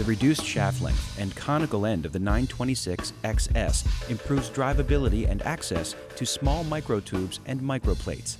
The reduced shaft length and conical end of the 926 XS improves drivability and access to small microtubes and microplates.